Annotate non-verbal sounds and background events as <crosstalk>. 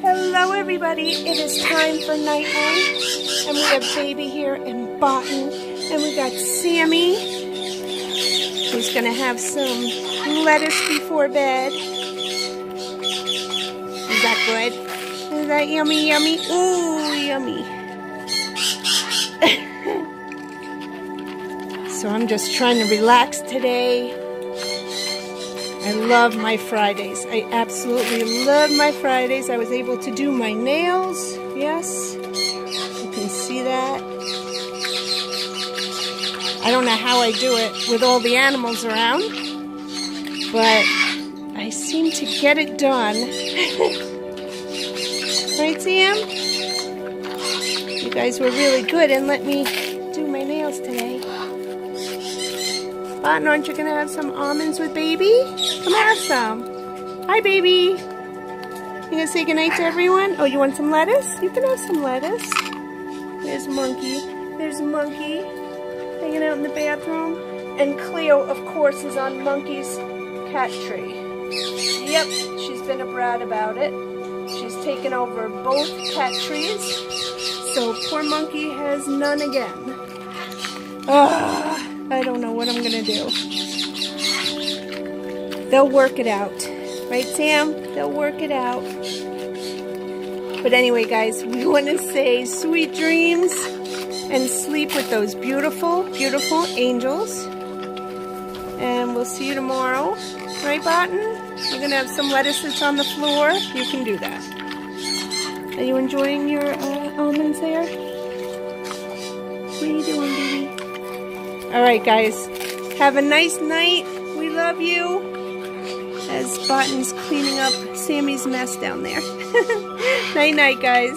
Hello everybody, it is time for night one and we have baby here in Botten and we got Sammy who's gonna have some lettuce before bed. Is that good? Is that yummy yummy? Ooh yummy. <laughs> so I'm just trying to relax today. I love my Fridays. I absolutely love my Fridays. I was able to do my nails. Yes, you can see that. I don't know how I do it with all the animals around, but I seem to get it done. <laughs> right, Sam? You guys were really good and let me do my nails today. Botten, aren't you going to have some almonds with baby? Come have some. Hi, baby. You going to say goodnight to everyone? Oh, you want some lettuce? You can have some lettuce. There's Monkey. There's Monkey hanging out in the bathroom. And Cleo, of course, is on Monkey's cat tree. Yep, she's been a brat about it. She's taken over both cat trees. So poor Monkey has none again. Ah. Going to do. They'll work it out. Right, Sam? They'll work it out. But anyway, guys, we <laughs> want to say sweet dreams and sleep with those beautiful, beautiful angels. And we'll see you tomorrow. Right, Botten? You're going to have some lettuce that's on the floor. You can do that. Are you enjoying your uh, almonds there? What are you doing, baby? All right, guys. Have a nice night. We love you. As Botten's cleaning up Sammy's mess down there. <laughs> night, night, guys.